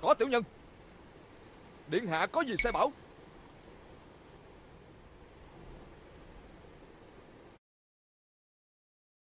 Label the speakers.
Speaker 1: có tiểu nhân. Điện hạ có gì sai bảo?